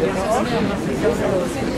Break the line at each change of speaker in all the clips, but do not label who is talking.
Gracias.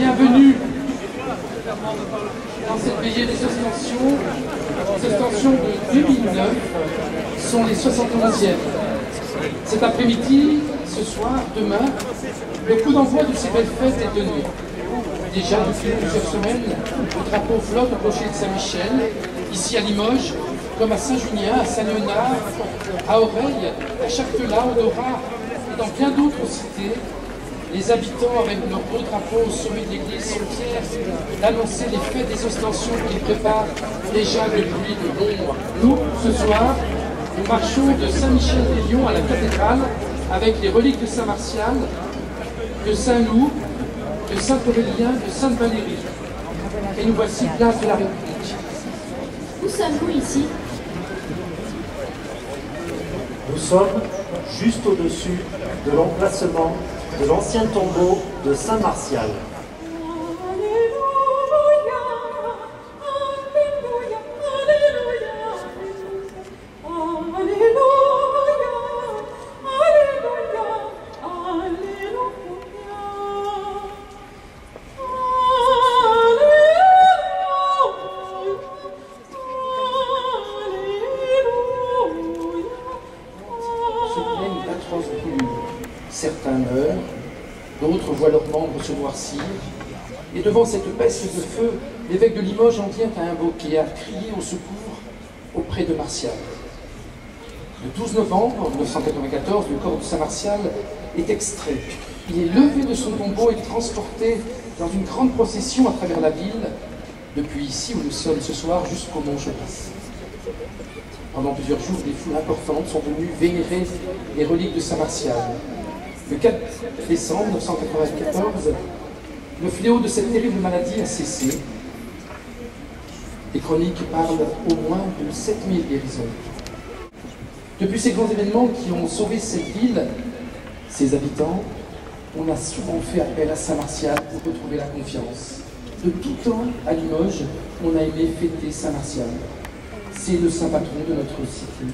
bienvenue dans cette veillée des ostensions. Les ostensions de 2009 sont les 71e. Cet après-midi, ce soir, demain, le coup d'envoi de ces belles fêtes est donné. Déjà depuis plusieurs semaines, le drapeau flotte au clocher de Saint-Michel, ici à Limoges, comme à Saint-Junien, à Saint-Léonard, à Oreille, à Châtelat, au Dora et dans bien d'autres cités, les habitants, avec leur beau drapeau au sommet de l'église, sont fiers d'annoncer les fêtes des ostensions qu'ils préparent déjà depuis de longs mois. Nous, ce soir, nous marchons de Saint-Michel-des-Lions à la cathédrale avec les reliques de Saint-Martial, de Saint-Loup, de Saint-Aurélien, de Sainte-Valérie. Et nous voici place de la République.
Où sommes-nous ici?
Nous sommes juste au-dessus de l'emplacement de l'ancien tombeau de Saint-Martial.
Et devant cette peste de feu, l'évêque de Limoges en vient à invoquer, à crier au secours auprès de Martial. Le 12 novembre 1994, le corps de Saint-Martial est extrait. Il est levé de son tombeau et transporté dans une grande procession à travers la ville, depuis ici où nous sommes ce soir jusqu'au Mont Genas. Pendant plusieurs jours, des foules importantes sont venues vénérer les reliques de Saint-Martial. Le 4 décembre 1994, le fléau de cette terrible maladie a cessé. Les chroniques parlent au moins de 7000 guérisons. Depuis ces grands événements qui ont sauvé cette ville, ses habitants, on a souvent fait appel à Saint-Martial pour retrouver la confiance. De tout temps, à Limoges, on a aimé fêter Saint-Martial. C'est le saint patron de notre cité.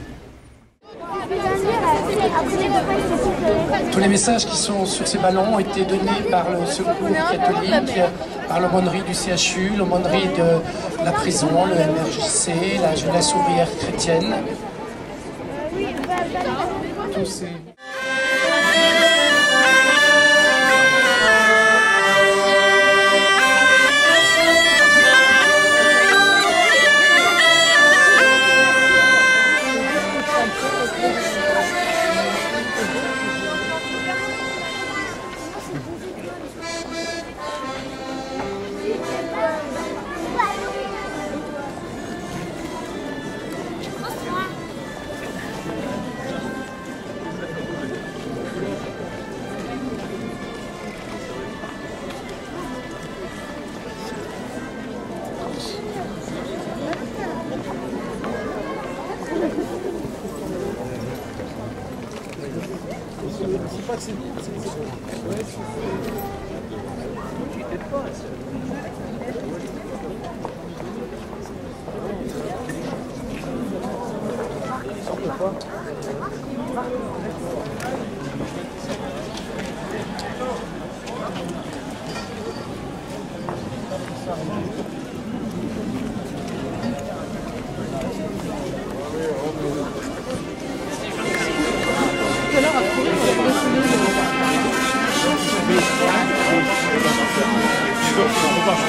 Tous les messages qui sont sur ces ballons ont été donnés par le secours catholique, par l'aumônerie du CHU, l'aumônerie de la prison, le MRJC, la jeunesse ouvrière chrétienne. C'est pas que c'est...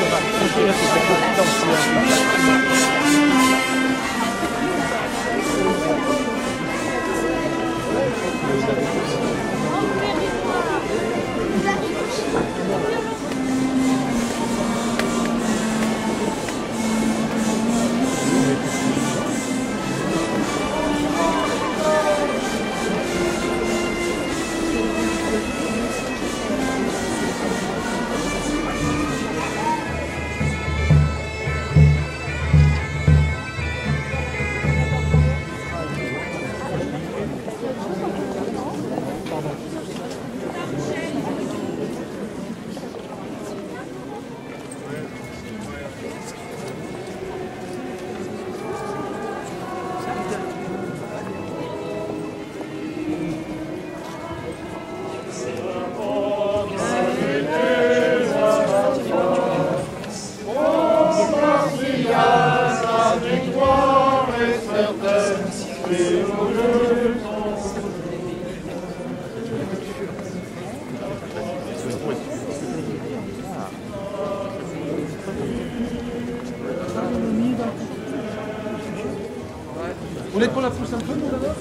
が。Voulez qu'on la pousse un peu, nous, d'abord